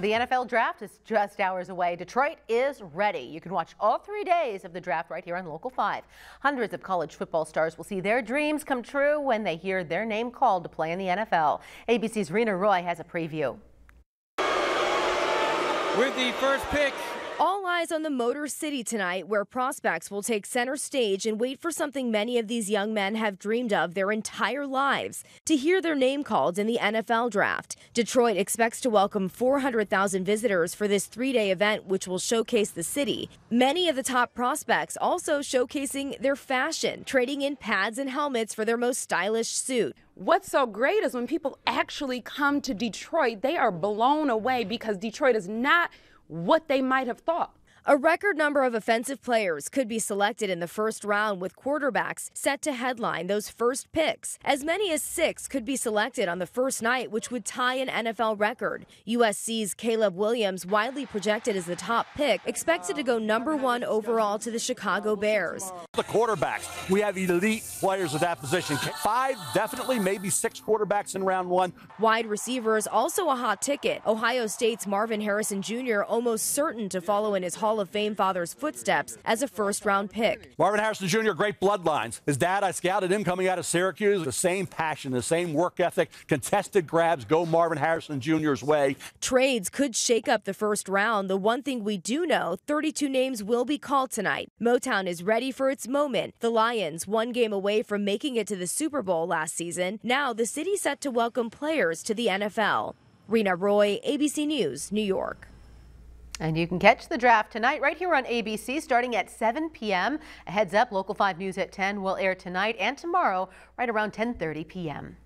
The NFL draft is just hours away. Detroit is ready. You can watch all three days of the draft right here on Local 5. Hundreds of college football stars will see their dreams come true when they hear their name called to play in the NFL. ABC's Reena Roy has a preview. With the first pick all eyes on the Motor City tonight, where prospects will take center stage and wait for something many of these young men have dreamed of their entire lives to hear their name called in the NFL draft. Detroit expects to welcome 400,000 visitors for this three day event, which will showcase the city. Many of the top prospects also showcasing their fashion, trading in pads and helmets for their most stylish suit. What's so great is when people actually come to Detroit, they are blown away because Detroit is not what they might have thought. A record number of offensive players could be selected in the first round, with quarterbacks set to headline those first picks. As many as six could be selected on the first night, which would tie an NFL record. USC's Caleb Williams, widely projected as the top pick, expected to go number one overall to the Chicago Bears. The quarterbacks, we have elite players at that position. Five, definitely, maybe six quarterbacks in round one. Wide receivers, also a hot ticket. Ohio State's Marvin Harrison Jr., almost certain to follow in his Hall Hall of Fame father's footsteps as a first round pick. Marvin Harrison Jr., great bloodlines. His dad, I scouted him coming out of Syracuse. The same passion, the same work ethic, contested grabs go Marvin Harrison Jr.'s way. Trades could shake up the first round. The one thing we do know 32 names will be called tonight. Motown is ready for its moment. The Lions, one game away from making it to the Super Bowl last season. Now the city set to welcome players to the NFL. Reena Roy, ABC News, New York. And you can catch the draft tonight right here on ABC starting at 7 p.m. A heads up, Local 5 News at 10 will air tonight and tomorrow right around 10:30 p.m.